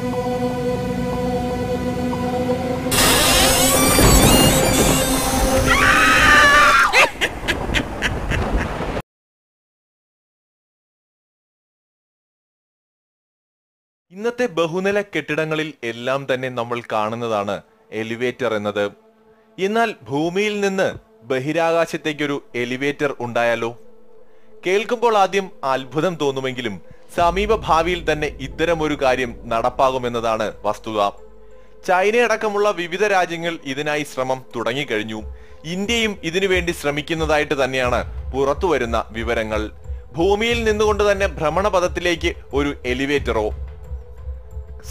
ഇന്നത്തെ ബഹുനില കെട്ടിടങ്ങളിൽ എല്ലാം തന്നെ നമ്മൾ കാണുന്നതാണ് എലിവേറ്റർ എന്നത്. എന്നാൽ ഭൂമിയിൽ നിന്ന് ബഹിരാകാശത്തേക്കൊരു എലിവേറ്റർ ഉണ്ടായാലോ? കേൾക്കുമ്പോൾ ആദ്യം അത്ഭുതം തോന്നുമെങ്കിലും സമീപ ഭാവിയിൽ തന്നെ ഇത്തരമൊരു കാര്യം നടപ്പാകുമെന്നതാണ് വസ്തുത. ചൈനയടക്കമുള്ള വിവിധ രാജ്യങ്ങൾ ഇതിനായി ശ്രമം തുടങ്ങിക്കഴിഞ്ഞു. ഇന്ത്യയും ഇതിനുവേണ്ടി ശ്രമിക്കുന്നതായിട്ട് തന്നെയാണ് പുറത്തുവരുന്ന വിവരങ്ങൾ. ഭൂമിയിൽ നിന്നുകൊണ്ട് തന്നെ ഭ്രമണപഥത്തിലേക്ക് ഒരു എലിവേറ്ററോ?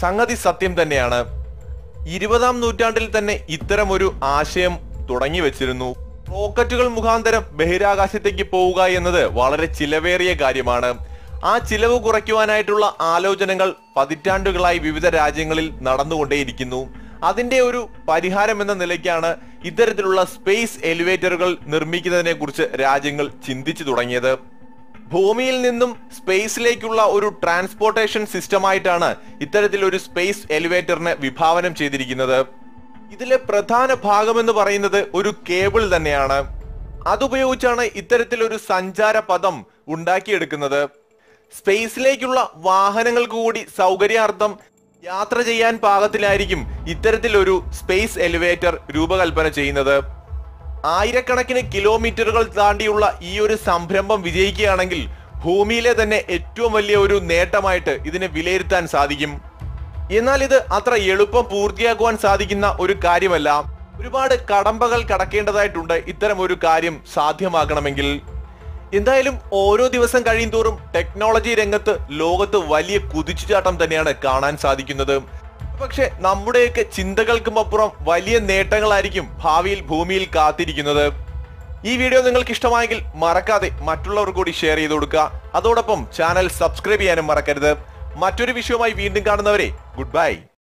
സംഗതി സത്യം തന്നെയാണ്. ഇരുപതാം നൂറ്റാണ്ടിൽ തന്നെ ഇത്തരം ഒരു ആശയം തുടങ്ങി വെച്ചിരുന്നു റോക്കറ്റുകൾ മുഖാന്തരം ബഹിരാകാശത്തേക്ക് പോവുക എന്നത് വളരെ ചിലവേറിയ കാര്യമാണ്. ആ ചിലവ് കുറയ്ക്കുവാനായിട്ടുള്ള ആലോചനകൾ പതിറ്റാണ്ടുകളായി വിവിധ രാജ്യങ്ങളിൽ നടന്നുകൊണ്ടേയിരിക്കുന്നു. അതിന്റെ ഒരു പരിഹാരം എന്ന നിലയ്ക്കാണ് ഇത്തരത്തിലുള്ള സ്പേസ് എലിവേറ്ററുകൾ നിർമ്മിക്കുന്നതിനെ കുറിച്ച് രാജ്യങ്ങൾ ചിന്തിച്ചു തുടങ്ങിയത്. ഭൂമിയിൽ നിന്നും സ്പേസിലേക്കുള്ള ഒരു ട്രാൻസ്പോർട്ടേഷൻ സിസ്റ്റമായിട്ടാണ് ഇത്തരത്തിലൊരു സ്പേസ് എലിവേറ്ററിനെ വിഭാവനം ചെയ്തിരിക്കുന്നത്. ഇതിലെ പ്രധാന ഭാഗമെന്ന് പറയുന്നത് ഒരു കേബിൾ തന്നെയാണ്. അതുപയോഗിച്ചാണ് ഇത്തരത്തിലൊരു സഞ്ചാര പദം ഉണ്ടാക്കിയെടുക്കുന്നത്. സ്പേസിലേക്കുള്ള വാഹനങ്ങൾക്ക് കൂടി സൗകര്യാർത്ഥം യാത്ര ചെയ്യാൻ പാകത്തിലായിരിക്കും ഇത്തരത്തിലൊരു സ്പേസ് എലിവേറ്റർ രൂപകൽപ്പന ചെയ്യുന്നത്. ആയിരക്കണക്കിന് കിലോമീറ്ററുകൾ താണ്ടിയുള്ള ഈ ഒരു സംരംഭം വിജയിക്കുകയാണെങ്കിൽ ഭൂമിയിലെ തന്നെ ഏറ്റവും വലിയ ഒരു നേട്ടമായിട്ട് ഇതിനെ വിലയിരുത്താൻ സാധിക്കും. എന്നാൽ ഇത് അത്ര എളുപ്പം പൂർത്തിയാക്കുവാൻ സാധിക്കുന്ന ഒരു കാര്യമല്ല. ഒരുപാട് കടമ്പകൾ കടക്കേണ്ടതായിട്ടുണ്ട് ഇത്തരം ഒരു കാര്യം സാധ്യമാക്കണമെങ്കിൽ എന്തായാലും ഓരോ ദിവസം കഴിയും തോറും ടെക്നോളജി രംഗത്ത് ലോകത്ത് വലിയ കുതിച്ചുചാട്ടം തന്നെയാണ് കാണാൻ സാധിക്കുന്നത്. പക്ഷെ നമ്മുടെയൊക്കെ ചിന്തകൾക്കും അപ്പുറം വലിയ നേട്ടങ്ങളായിരിക്കും ഭാവിയിൽ ഭൂമിയിൽ കാത്തിരിക്കുന്നത്. ഈ വീഡിയോ നിങ്ങൾക്ക് ഇഷ്ടമായെങ്കിൽ മറക്കാതെ മറ്റുള്ളവർ കൂടി ഷെയർ ചെയ്ത് കൊടുക്കുക. അതോടൊപ്പം ചാനൽ സബ്സ്ക്രൈബ് ചെയ്യാനും മറക്കരുത്. മറ്റൊരു വിഷയവുമായി വീണ്ടും കാണുന്നവരെ ഗുഡ് ബൈ